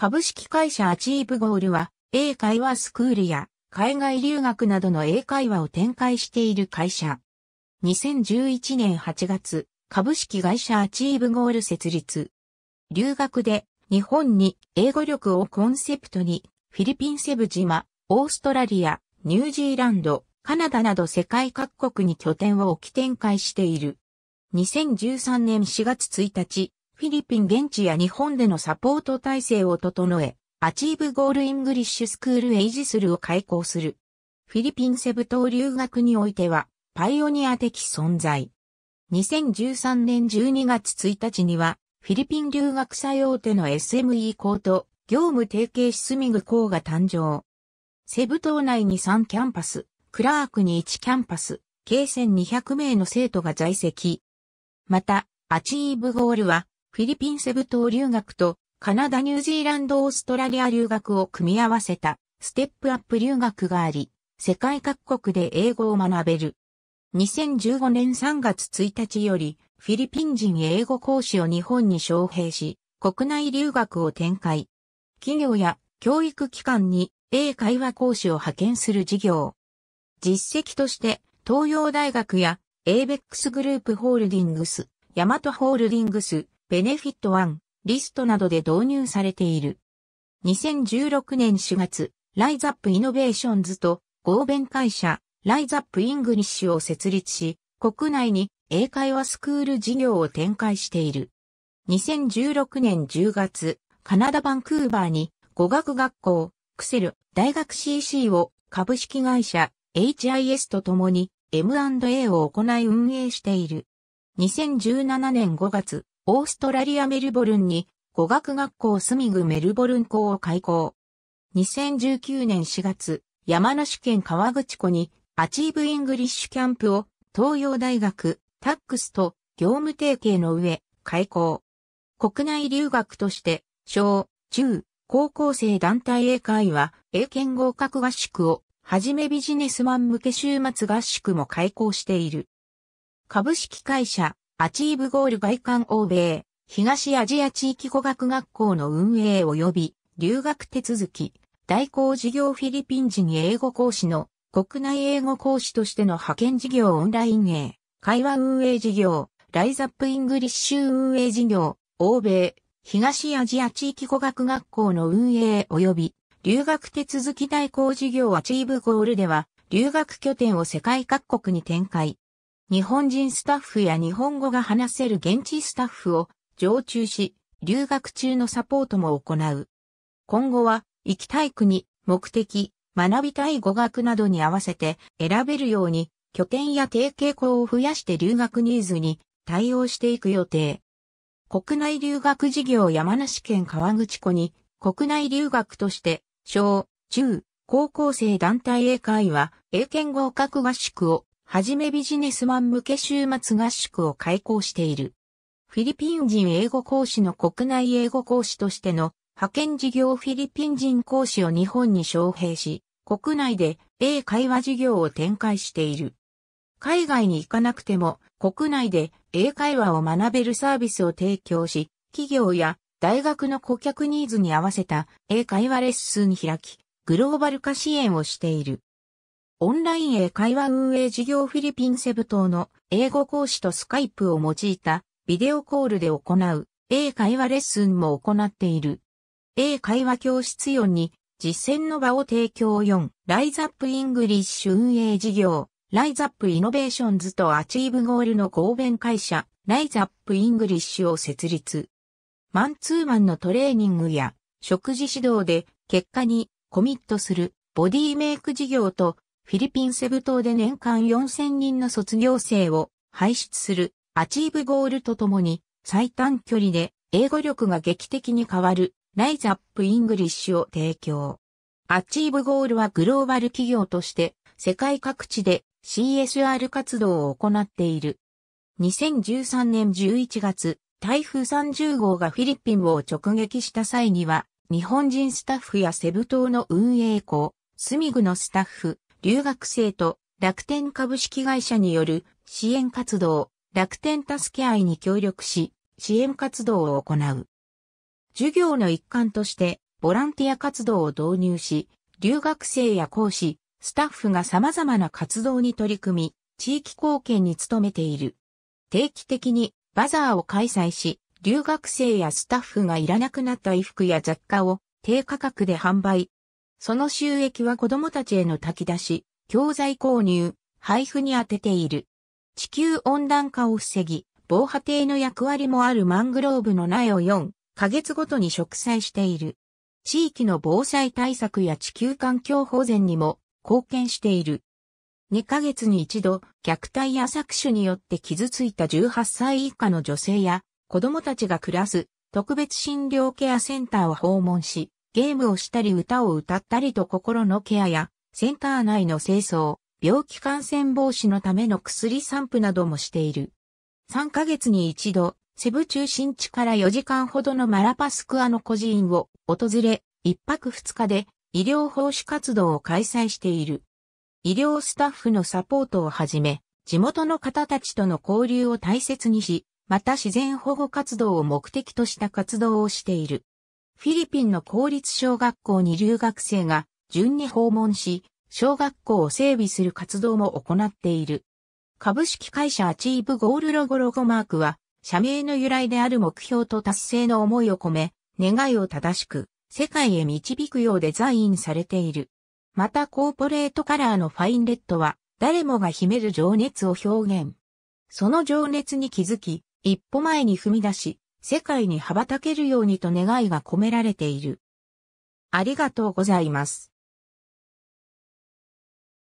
株式会社アチーブゴールは、英会話スクールや海外留学などの英会話を展開している会社。2011年8月、株式会社アチーブゴール設立。留学で日本に英語力をコンセプトにフィリピンセブ島、オーストラリア、ニュージーランド、カナダなど世界各国に拠点を置き展開している。2013年4月1日、フィリピン現地や日本でのサポート体制を整え、アチーブゴールイングリッシュスクールエイジスルを開講する。フィリピンセブ島留学においては、パイオニア的存在。2013年12月1日には、フィリピン留学最大手の SME 校と業務提携シスミグ校が誕生。セブ島内に3キャンパス、クラークに1キャンパス、計1200名の生徒が在籍。また、アチーブゴールは、フィリピンセブ島留学とカナダ、ニュージーランド、オーストラリア留学を組み合わせたステップアップ留学があり、世界各国で英語を学べる。2015年3月1日よりフィリピン人英語講師を日本に招聘し、国内留学を展開。企業や教育機関に英会話講師を派遣する事業。実績として東洋大学やエーベックスグループホールディングス、ヤマトホールディングス、ベネフィットワン、リストなどで導入されている。2016年4月、ライザップイノベーションズと合弁会社、ライザップイングリッシュを設立し、国内に英会話スクール事業を展開している。2016年10月、カナダバンクーバーに語学学校、クセル、大学 CC を株式会社 HIS と共に M&A を行い運営している。2017年5月、オーストラリアメルボルンに語学学校スミグメルボルン校を開校。2019年4月、山梨県河口湖にアチーブイングリッシュキャンプを東洋大学タックスと業務提携の上開校。国内留学として小、中、高校生団体英会話英検合格合宿をはじめビジネスマン向け週末合宿も開講している。株式会社アチーブゴール外観欧米、東アジア地域語学学校の運営及び留学手続き、代行事業フィリピン人英語講師の国内英語講師としての派遣事業オンライン英会話運営事業、ライザップイングリッシュ運営事業、欧米、東アジア地域語学学校の運営及び留学手続き代行事業アチーブゴールでは留学拠点を世界各国に展開。日本人スタッフや日本語が話せる現地スタッフを常駐し、留学中のサポートも行う。今後は、行きたい国、目的、学びたい語学などに合わせて選べるように、拠点や提携校を増やして留学ニーズに対応していく予定。国内留学事業山梨県川口湖に、国内留学として、小、中、高校生団体英会話、英検合格合宿をはじめビジネスマン向け週末合宿を開講している。フィリピン人英語講師の国内英語講師としての派遣事業フィリピン人講師を日本に招聘し、国内で英会話事業を展開している。海外に行かなくても国内で英会話を学べるサービスを提供し、企業や大学の顧客ニーズに合わせた英会話レッスン開き、グローバル化支援をしている。オンライン英会話運営事業フィリピンセブ島の英語講師とスカイプを用いたビデオコールで行う英会話レッスンも行っている。英会話教室4に実践の場を提供4ライザップイングリッシュ運営事業ライザップイノベーションズとアチーブゴールの合弁会社ライザップイングリッシュを設立。マンツーマンのトレーニングや食事指導で結果にコミットするボディメイク事業とフィリピンセブ島で年間4000人の卒業生を輩出するアチーブゴールとともに最短距離で英語力が劇的に変わるライザップイングリッシュを提供。アチーブゴールはグローバル企業として世界各地で CSR 活動を行っている。2013年11月、台風30号がフィリピンを直撃した際には、日本人スタッフやセブ島の運営校、スミグのスタッフ、留学生と楽天株式会社による支援活動、楽天助け合いに協力し、支援活動を行う。授業の一環として、ボランティア活動を導入し、留学生や講師、スタッフが様々な活動に取り組み、地域貢献に努めている。定期的にバザーを開催し、留学生やスタッフがいらなくなった衣服や雑貨を低価格で販売。その収益は子供たちへの炊き出し、教材購入、配布に充てている。地球温暖化を防ぎ、防波堤の役割もあるマングローブの苗を4ヶ月ごとに植栽している。地域の防災対策や地球環境保全にも貢献している。2ヶ月に一度、虐待や搾取によって傷ついた18歳以下の女性や子供たちが暮らす特別診療ケアセンターを訪問し、ゲームをしたり歌を歌ったりと心のケアやセンター内の清掃、病気感染防止のための薬散布などもしている。3ヶ月に一度、セブ中心地から4時間ほどのマラパスクアの孤児院を訪れ、1泊2日で医療奉仕活動を開催している。医療スタッフのサポートをはじめ、地元の方たちとの交流を大切にし、また自然保護活動を目的とした活動をしている。フィリピンの公立小学校に留学生が順に訪問し、小学校を整備する活動も行っている。株式会社アチーブゴールロゴロゴマークは、社名の由来である目標と達成の思いを込め、願いを正しく、世界へ導くようデザインされている。またコーポレートカラーのファインレッドは、誰もが秘める情熱を表現。その情熱に気づき、一歩前に踏み出し、世界に羽ばたけるようにと願いが込められている。ありがとうございます。